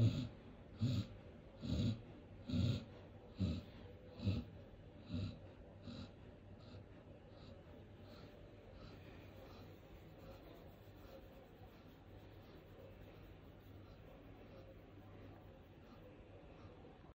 Mm-hmm.